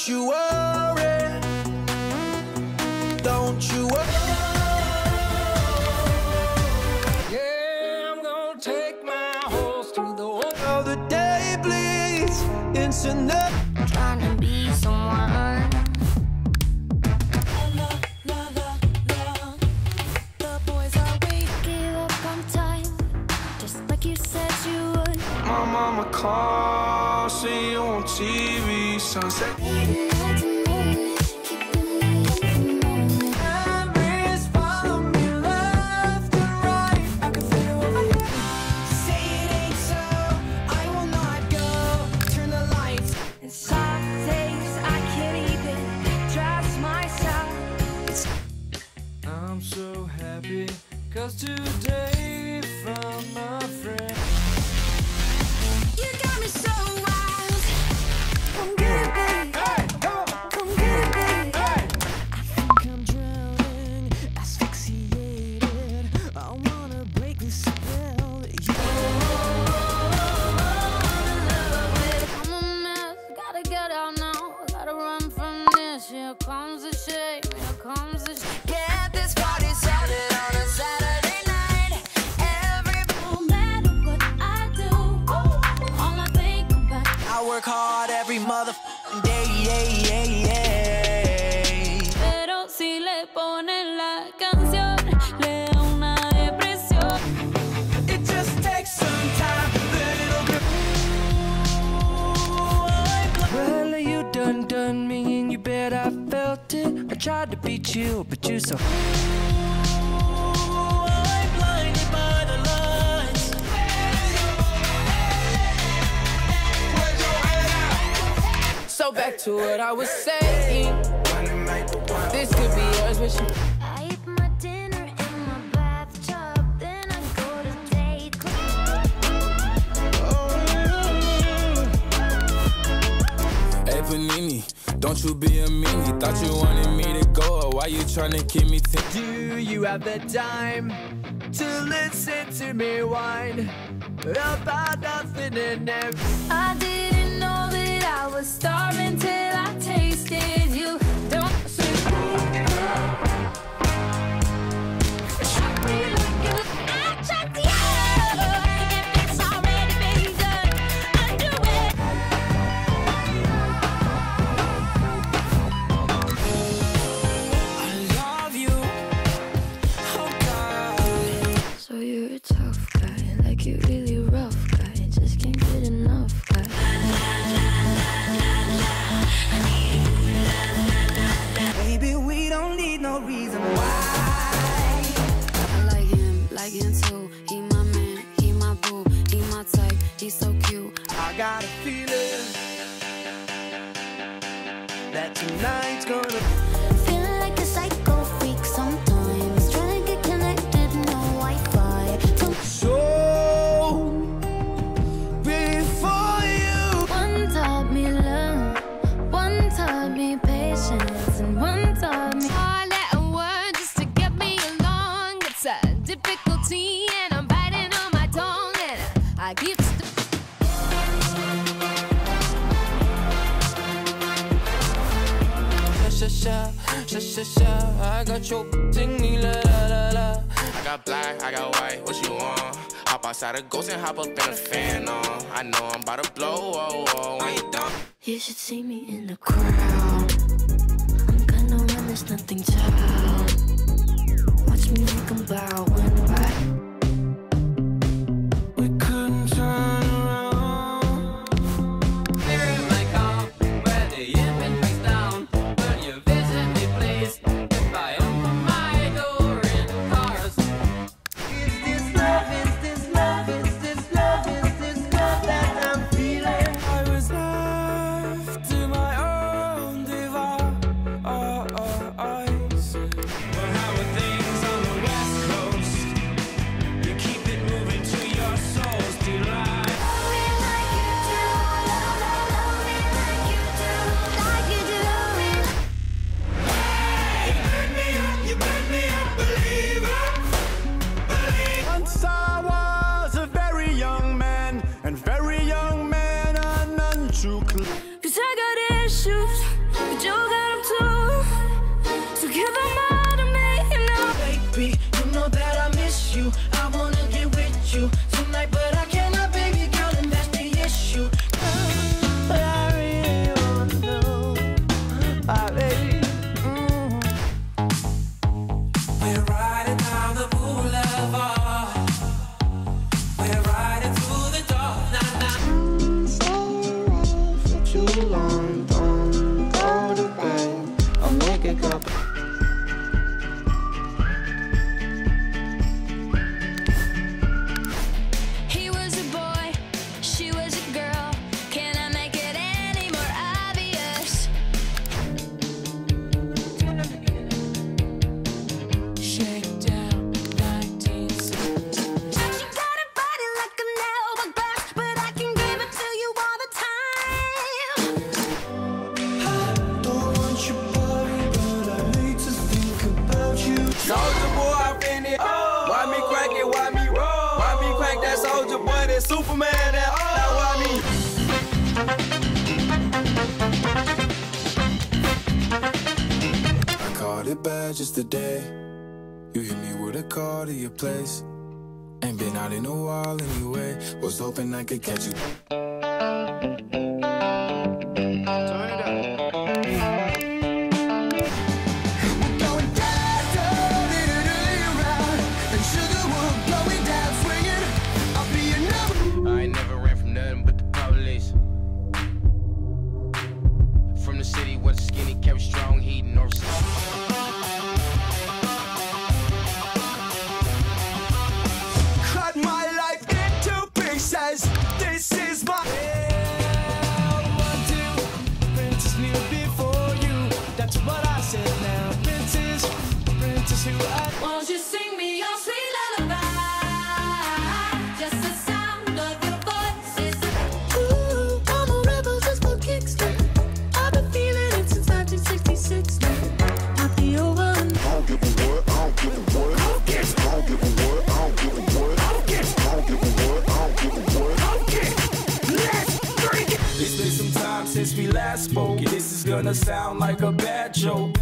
Don't you worry. Don't you worry. Yeah, I'm gonna take my horse to the How the day bleeds into night. Trying to be someone. Work hard every mother day, yeah, yeah, yeah. Pero si le ponen la canción, le da una depresión. It just takes some time, little bit. Oh, well, you done done me, and you bet I felt it. I tried to beat you, but you so. So back to what I was saying. This could be yours, but you. I eat my dinner in my bathtub, then I go to date. Hey Panini, don't you be a meanie. Thought you wanted me to go, or why you tryna keep me t- Do you have the time to listen to me whine about nothing and everything? Was starving till I tasted you. Don't say Shock me like you. If it's already been done, undo it. I love you. Oh God. So you're a tough guy, like you really rough guy. Just can't get enough too. He my man, he my boo, he my type, he's so cute. I got a feeling that tonight's gonna. Sha sha sha sha sha. I got your sing me la la la la. I got black, I got white. What you want? Hop outside a ghost and hop up in a Phantom. I know I'm about to blow. Oh, oh, when you done. You should see me in the crowd. I'm gonna run this nothing child. Watch me make 'em bow than Superman at all. Now I mean. I called it bad just today. You hit me with a call to your place. Ain't been out in a while anyway. Was hoping I could catch you. to sound like a bad joke.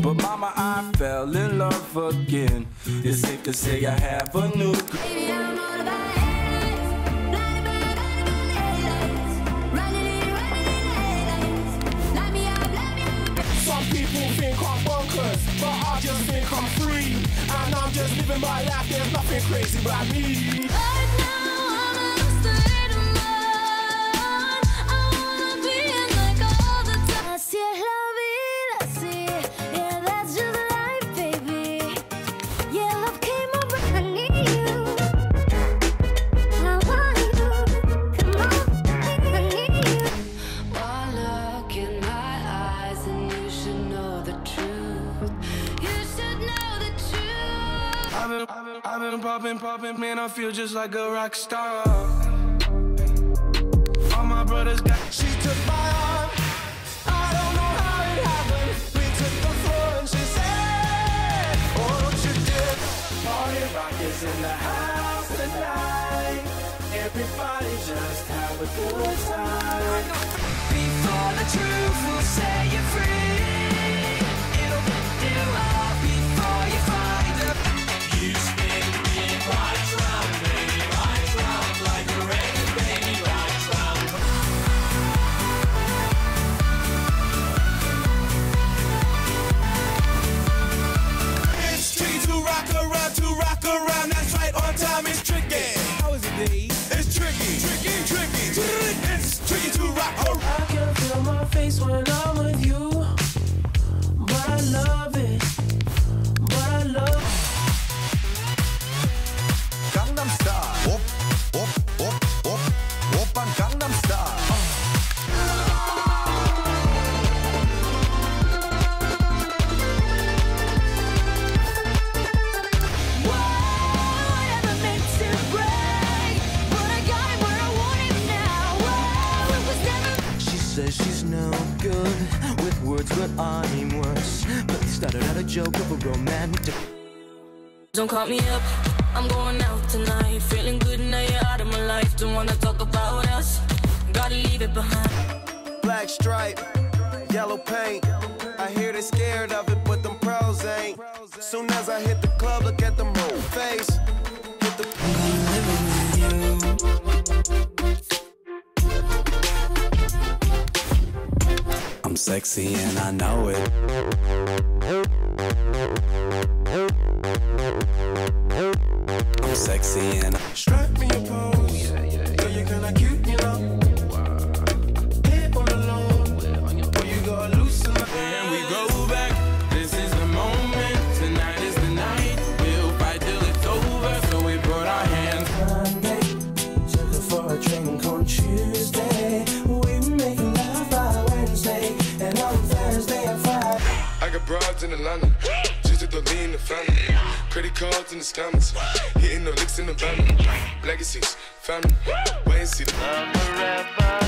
But mama, I fell in love again. It's safe to say I have a new. Baby, People think I'm bonkers, but I just think I'm free. And I'm just living my life, there's nothing crazy about me. Oh, no. popping, man, I feel just like a rock star. All my brothers got. She took my arm. I don't know how it happened. We took the floor and she said, oh, you? Party rock is in the house tonight. Everybody just have a good time. but I'm worse. Please started out a joke of a romantic. Don't call me up, I'm going out tonight. Feeling good now you're out of my life. Don't wanna talk about us, gotta leave it behind. Black stripe, yellow paint. I hear they're scared of it, but them pros ain't. Soon as I hit the club, look at them sexy and I know it. I'm sexy in the Just at the the family. Credit cards in the scammers. Hitting the licks in the van. Legacies, family. Wait and see.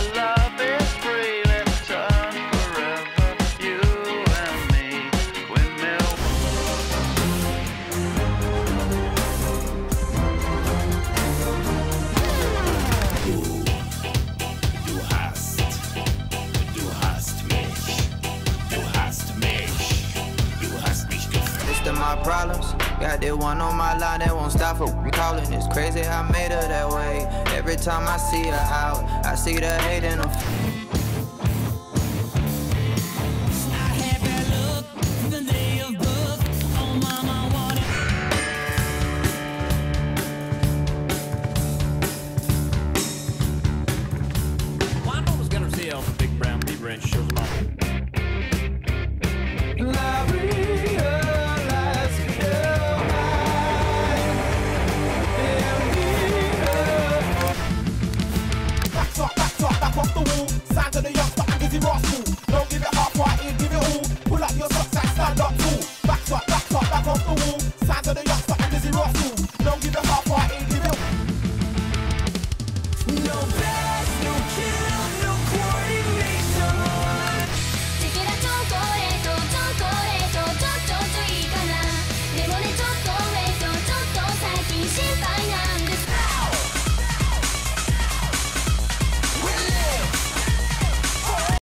My problems. Got that one on my line that won't stop from calling. It's crazy I made her that way. Every time I see her out, I see the hate in her.